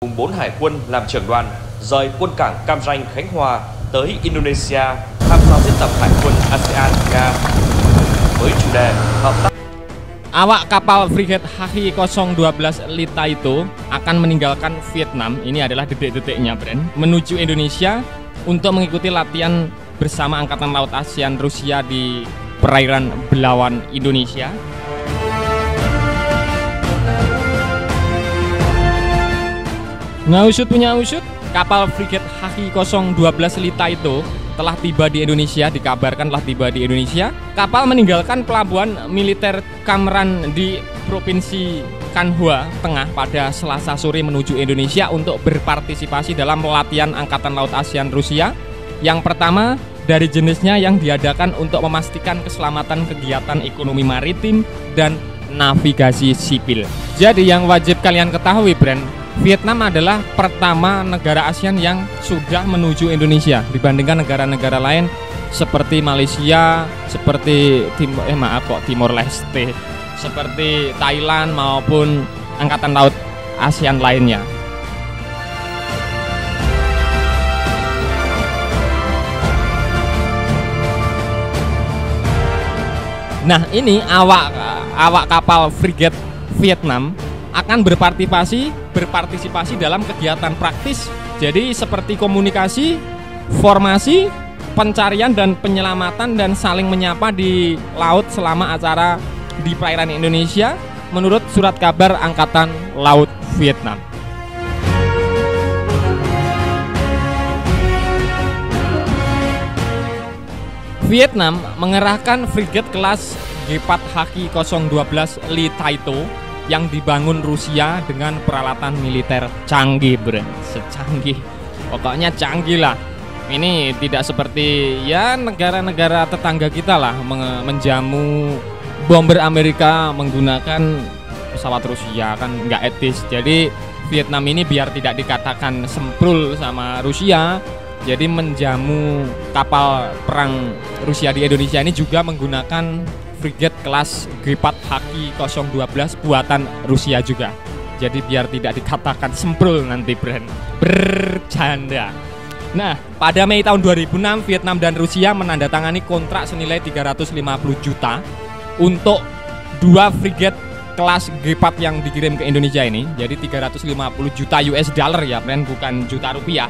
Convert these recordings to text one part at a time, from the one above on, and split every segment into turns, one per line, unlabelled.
Cùng 4 hải quân làm trưởng đoàn rời quân cảng Cam Ranh, Khánh Hòa tới Indonesia tham gia diễn tập hải quân ASEAN Nga với chủ đề hợp tác
Awak kapal frigate HI-012 Lita itu akan meninggalkan Vietnam. Ini adalah detik-detiknya, Brand. Menuju Indonesia untuk mengikuti latihan bersama Angkatan Laut ASEAN Rusia di perairan Belawan Indonesia. Ngausut punya usut, kapal frigate HI-012 Lita itu telah tiba di Indonesia, dikabarkan telah tiba di Indonesia. Kapal meninggalkan pelabuhan militer Kamran di Provinsi Kanhua Tengah pada Selasa sore menuju Indonesia untuk berpartisipasi dalam latihan Angkatan Laut ASEAN Rusia. Yang pertama dari jenisnya yang diadakan untuk memastikan keselamatan kegiatan ekonomi maritim dan navigasi sipil. Jadi yang wajib kalian ketahui, Brand, Vietnam adalah pertama negara ASEAN yang sudah menuju Indonesia dibandingkan negara-negara lain seperti Malaysia, seperti Timor eh maaf kok Timor Leste, seperti Thailand maupun angkatan laut ASEAN lainnya. Nah, ini awak awak kapal frigate Vietnam akan berpartisipasi berpartisipasi dalam kegiatan praktis. Jadi seperti komunikasi, formasi, pencarian dan penyelamatan dan saling menyapa di laut selama acara di perairan Indonesia menurut surat kabar Angkatan Laut Vietnam. Vietnam mengerahkan frigate kelas G4 Haki 012 Li Taito yang dibangun Rusia dengan peralatan militer canggih, Bro. Secanggih. Pokoknya canggih lah. Ini tidak seperti ya negara-negara tetangga kita lah menjamu bomber Amerika menggunakan pesawat Rusia kan nggak etis. Jadi Vietnam ini biar tidak dikatakan semprul sama Rusia, jadi menjamu kapal perang Rusia di Indonesia ini juga menggunakan frigate kelas G4 Haki 012 buatan Rusia juga. Jadi biar tidak dikatakan semprul nanti brand bercanda. Nah, pada Mei tahun 2006 Vietnam dan Rusia menandatangani kontrak senilai 350 juta untuk dua frigate kelas G4 yang dikirim ke Indonesia ini. Jadi 350 juta US dollar ya, brand bukan juta rupiah.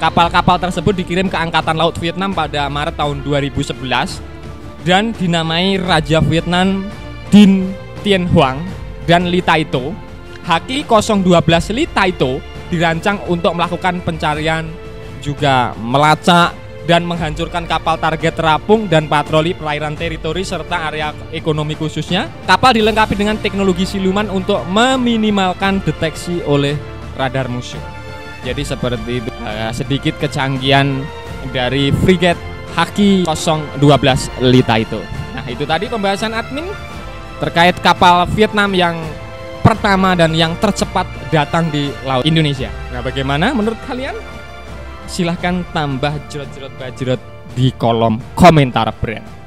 Kapal-kapal tersebut dikirim ke Angkatan Laut Vietnam pada Maret tahun 2011 dan dinamai Raja Vietnam Din Tien Huang dan Li Taito. Haki 012 Li Taito dirancang untuk melakukan pencarian juga melacak dan menghancurkan kapal target terapung dan patroli perairan teritori serta area ekonomi khususnya. Kapal dilengkapi dengan teknologi siluman untuk meminimalkan deteksi oleh radar musuh. Jadi seperti itu, uh, sedikit kecanggihan dari frigate Haki 012 Lita itu. Nah, itu tadi pembahasan admin terkait kapal Vietnam yang pertama dan yang tercepat datang di laut Indonesia. Nah, bagaimana menurut kalian? Silahkan tambah jerot-jerot bajrot di kolom komentar brand.